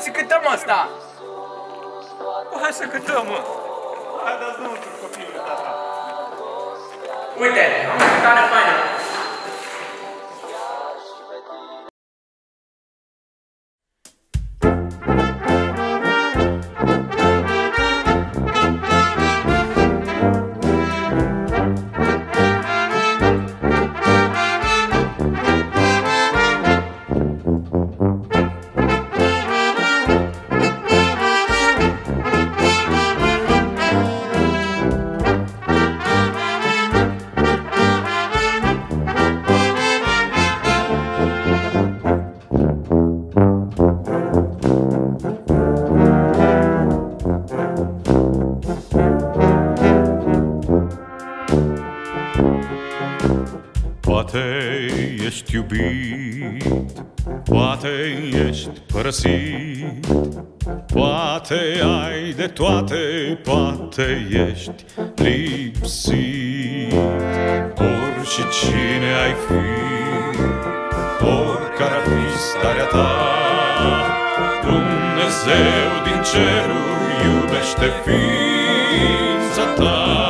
să cântăm asta! Bă, hai să cântăm, mă. Hai, dați drumul cu copilul, tata. Uite, am o cântare faină. Poate ești iubit, poate ești părăsit, poate ai de toate, poate ești lipsit. Ori și cine ai fi, oricare ar fi starea ta, Dumnezeu din ceruri iubește ființa ta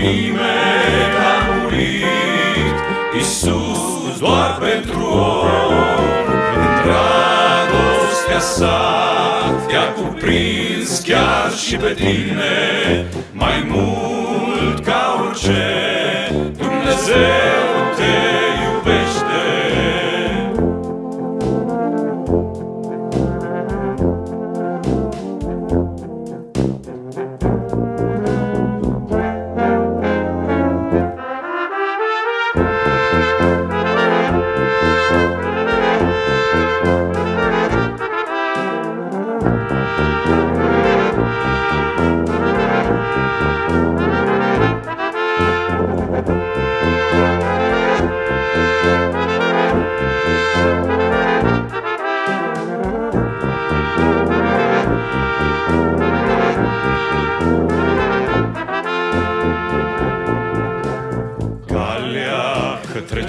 pentru nimeni a murit, Iisus doar pentru om. În dragostea sa te-a cuprins chiar și pe tine, mai mult ca orice, Dumnezeu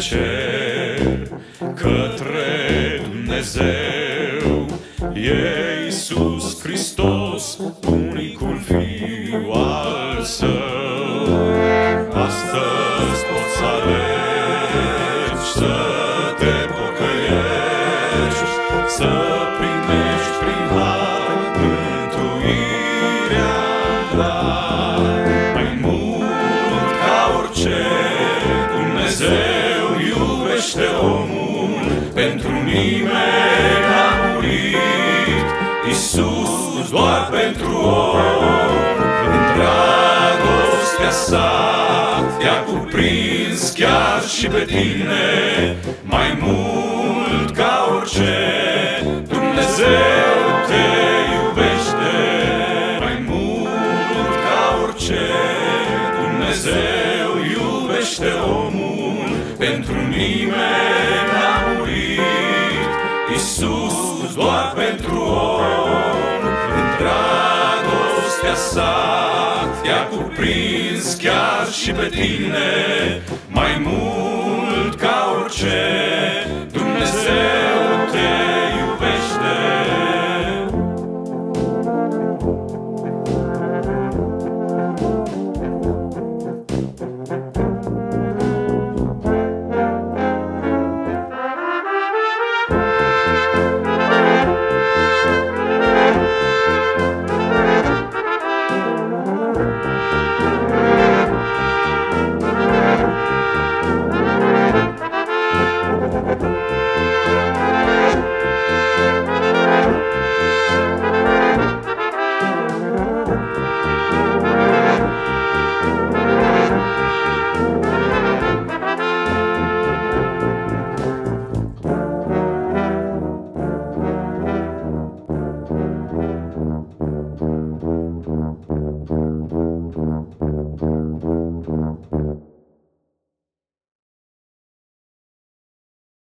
cer, către Dumnezeu. E Iisus Hristos, unicul Fiu al Său. Astăzi poți să alegi să te pocăiești, să primești prin har mântuirea Dar iubește omul pentru nimeni a murit. Iisus doar pentru om în dragostea sa te-a cuprins chiar și pe tine mai mult ca orice pentru nimeni a murit. Iisus doar pentru om în dragostea sa te-a cuprins chiar și pe tine mai mult ca orice